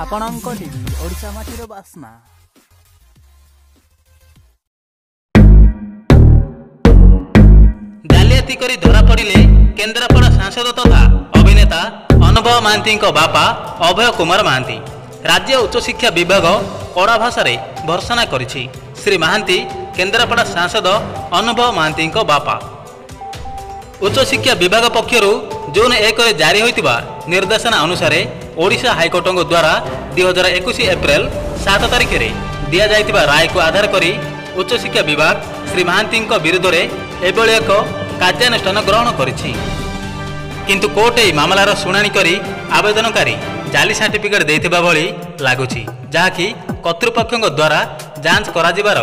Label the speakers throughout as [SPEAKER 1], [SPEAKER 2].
[SPEAKER 1] ଆପଣଙ୍କ ଟିଭି ଓଡ଼ିଶା ମାଟିର ବାସ୍ନା।
[SPEAKER 2] ଜାଲିଆତି କରି ଧରାପଡ଼ିଲେ କେନ୍ଦ୍ରାପଡ଼ା ସାଂସଦ ତଥା ଅଭିନେତା ଅନୁଭବ ମହାନ୍ତିଙ୍କ ବାପା ଅଭୟ କୁମାର ମହାନ୍ତି। ରାଜ୍ୟ ଉଚ୍ଚଶିକ୍ଷା ବିଭାଗ କଡ଼ା ଭାଷାରେ ଭର୍ସନା କରିଛି। ଶ୍ରୀ ମହାନ୍ତି କେନ୍ଦ୍ରାପଡ଼ା ସାଂସଦ ଅନୁଭବ ମହାନ୍ତିଙ୍କ ବାପା। ଉଚ୍ଚଶିକ୍ଷା ବିଭାଗ ପକ୍ଷରୁ ଜୁନ୍ ଏକରେ ଜାରି ହୋଇଥିବା ନିର୍ଦ୍ଦେଶନା ଅନୁସାରେ ଓଡ଼ିଶା ହାଇକୋର୍ଟଙ୍କ ଦ୍ୱାରା ଦୁଇ ହଜାର ଏକୋଇଶ ଏପ୍ରିଲ ସାତ ତାରିଖରେ ଦିଆଯାଇଥିବା ରାୟକୁ ଆଧାର କରି ଉଚ୍ଚଶିକ୍ଷା ବିଭାଗ ଶ୍ରୀ ମହାନ୍ତିଙ୍କ ବିରୁଦ୍ଧରେ ଏଭଳି ଏକ କାର୍ଯ୍ୟାନୁଷ୍ଠାନ ଗ୍ରହଣ କରିଛି। କିନ୍ତୁ କୋର୍ଟ ଏହି ମାମଲାର ଶୁଣାଣି କରି ଆବେଦନକାରୀ ଜାଲି ସାର୍ଟିଫିକେଟ୍ ଦେଇଥିବା ଭଳି ଲାଗୁଛି ଯାହାକି କର୍ତ୍ତୃପକ୍ଷଙ୍କ ଦ୍ୱାରା ଯାଞ୍ଚ କରାଯିବାର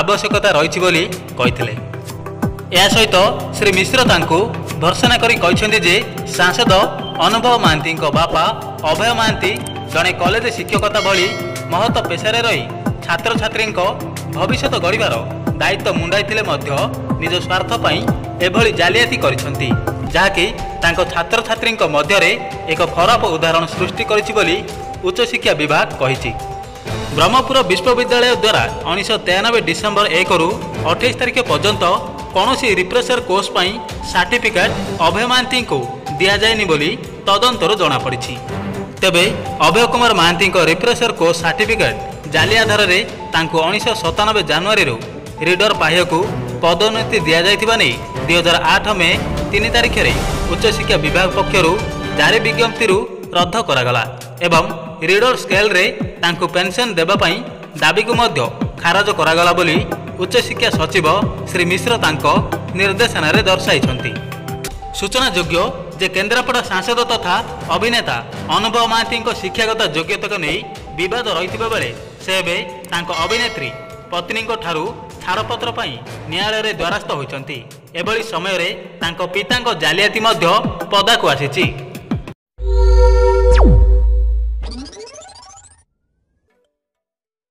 [SPEAKER 2] ଆବଶ୍ୟକତା ରହିଛି ବୋଲି କହିଥିଲେ। ଏହା ସହିତ ଶ୍ରୀ ମିଶ୍ର ତାଙ୍କୁ ଭର୍ସନା କରି କହିଛନ୍ତି ଯେ ସାଂସଦ ଅନୁଭବ ମହାନ୍ତିଙ୍କ ବାପା ଅଭୟ ମହାନ୍ତି ଜଣେ କଲେଜ ଶିକ୍ଷକତା ଭଳି ମହତ ପେଶାରେ ରହି ଛାତ୍ରଛାତ୍ରୀଙ୍କ ଭବିଷ୍ୟତ ଗଢ଼ିବାର ଦାୟିତ୍ୱ ମୁଣ୍ଡାଇଥିଲେ ମଧ୍ୟ ନିଜ ସ୍ୱାର୍ଥ ପାଇଁ ଏଭଳି ଜାଲିଆତି କରିଛନ୍ତି ଯାହାକି ତାଙ୍କ ଛାତ୍ରଛାତ୍ରୀଙ୍କ ମଧ୍ୟରେ ଏକ ଖରାପ ଉଦାହରଣ ସୃଷ୍ଟି କରିଛି ବୋଲି ଉଚ୍ଚଶିକ୍ଷା ବିଭାଗ କହିଛି। ବ୍ରହ୍ମପୁର ବିଶ୍ୱବିଦ୍ୟାଳୟ ଦ୍ୱାରା ଉଣେଇଶହ ତେୟାନବେ ଡିସେମ୍ବର ଏକରୁ ଅଠେଇଶ ତାରିଖ ପର୍ଯ୍ୟନ୍ତ କୌଣସି ରିପ୍ରେସର କୋର୍ସ ପାଇଁ ସାର୍ଟିଫିକେଟ୍ ଅଭୟ ମହାନ୍ତିଙ୍କୁ ଦିଆଯାଇନି ବୋଲି ତଦନ୍ତରୁ ଜଣାପଡ଼ିଛି। ତେବେ ଅଭୟ କୁମାର ମହାନ୍ତିଙ୍କ ରିପ୍ରେସର କୋର୍ସ ସାର୍ଟିଫିକେଟ୍ ଜାଲି ଆଧାରରେ ତାଙ୍କୁ ଉଣେଇଶହ ସତାନବେ ଜାନୁଆରୀରୁ ରିଡର ପାହ୍ୟକୁ ପଦୋନ୍ନତି ଦିଆଯାଇଥିବା ନେଇ ଦୁଇ ହଜାର ଆଠ ମେ ତିନି ତାରିଖରେ ଉଚ୍ଚଶିକ୍ଷା ବିଭାଗ ପକ୍ଷରୁ ଜାରି ବିଜ୍ଞପ୍ତିରୁ ରଦ୍ଦ କରାଗଲା ଏବଂ ରିଡର ସ୍କେଲରେ ତାଙ୍କୁ ପେନ୍ସନ୍ ଦେବା ପାଇଁ ଦାବିକୁ ମଧ୍ୟ ଖାରଜ କରାଗଲା ବୋଲି ଉଚ୍ଚଶିକ୍ଷା ସଚିବ ଶ୍ରୀ ମିଶ୍ର ତାଙ୍କ ନିର୍ଦ୍ଦେଶନାରେ ଦର୍ଶାଇଛନ୍ତି। ସୂଚନାଯୋଗ୍ୟ ଯେ କେନ୍ଦ୍ରାପଡ଼ା ସାଂସଦ ତଥା ଅଭିନେତା ଅନୁଭବ ମହାନ୍ତିଙ୍କ ଶିକ୍ଷାଗତ ଯୋଗ୍ୟତାକୁ ନେଇ ବିବାଦ ରହିଥିବା ବେଳେ ସେ ଏବେ ତାଙ୍କ ଅଭିନେତ୍ରୀ ପତ୍ନୀଙ୍କ ଠାରୁ ଛାଡ଼ପତ୍ର ପାଇଁ ନ୍ୟାୟାଳୟରେ ଦ୍ୱାରସ୍ଥ ହୋଇଛନ୍ତି। ଏଭଳି ସମୟରେ ତାଙ୍କ ପିତାଙ୍କ ଜାଲିଆତି ମଧ୍ୟ ପଦାକୁ ଆସିଛି।